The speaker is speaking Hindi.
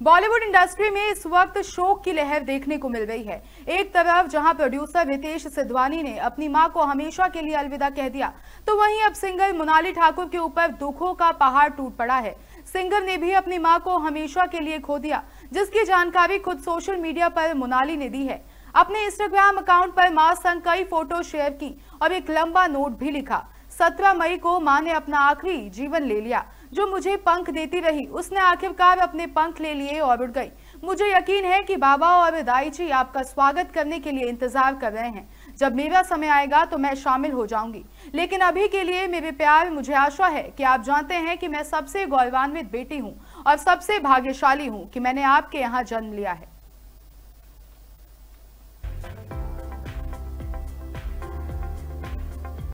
बॉलीवुड इंडस्ट्री में इस वक्त शोक की लहर देखने को मिल रही है। एक तरफ़ जहाँ प्रोड्यूसर रितेश सिद्धवानी ने अपनी माँ को हमेशा के लिए अलविदा कह दिया तो वहीं अब सिंगर मोनाली ठाकुर के ऊपर दुखों का पहाड़ टूट पड़ा है। सिंगर ने भी अपनी माँ को हमेशा के लिए खो दिया, जिसकी जानकारी खुद सोशल मीडिया पर मोनाली ने दी है। अपने इंस्टाग्राम अकाउंट पर माँ संग कई फ़ोटो शेयर की और एक लंबा नोट भी लिखा। सत्रह मई को माँ ने अपना आखिरी जीवन ले लिया। जो मुझे पंख देती रही, उसने आखिरकार अपने पंख ले लिए और उड़ गई। मुझे यकीन है कि बाबा और दाई जी आपका स्वागत करने के लिए इंतज़ार कर रहे हैं। जब मेरा समय आएगा तो मैं शामिल हो जाऊँगी। लेकिन अभी के लिए मेरे प्यार, मुझे आशा है कि आप जानते हैं कि मैं सबसे गौरवान्वित बेटी हूँ और सबसे भाग्यशाली हूँ कि मैंने आपके यहाँ जन्म लिया है।